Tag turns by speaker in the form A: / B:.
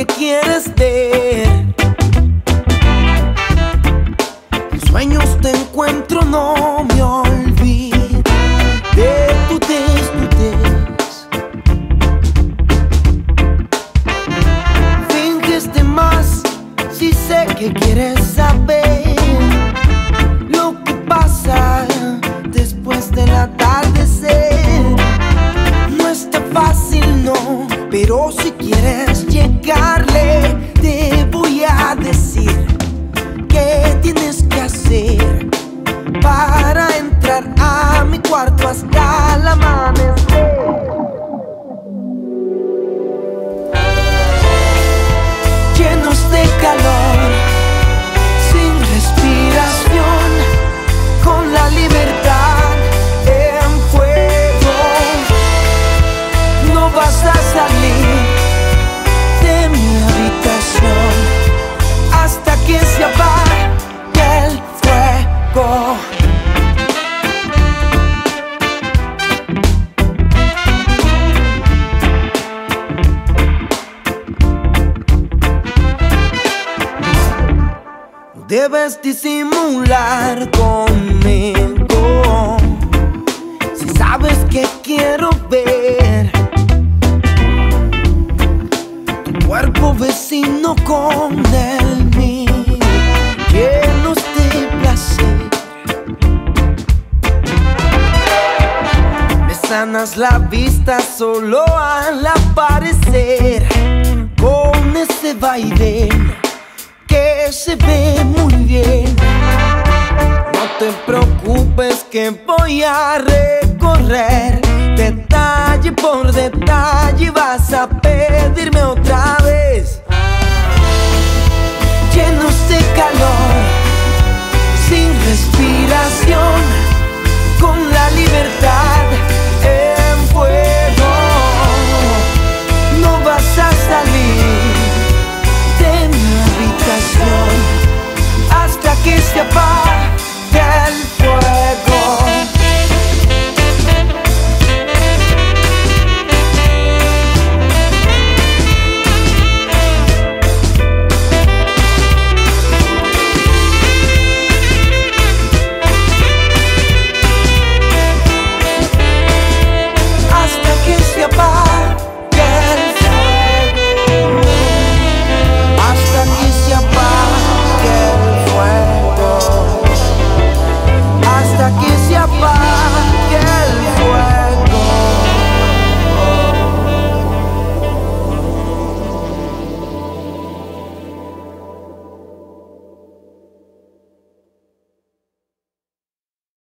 A: que quieres ver. En sueños te encuentro, no me olvido de tu desnudez. Finges de más si sé que quieres saber Debes disimular conmigo si sabes que quiero ver tu cuerpo vecino con el mío, llenos de placer. Me sanas la vista solo al aparecer con ese baile se ve muy bien. No te preocupes que voy a recorrer detalle por detalle. Vas a pedirme otra.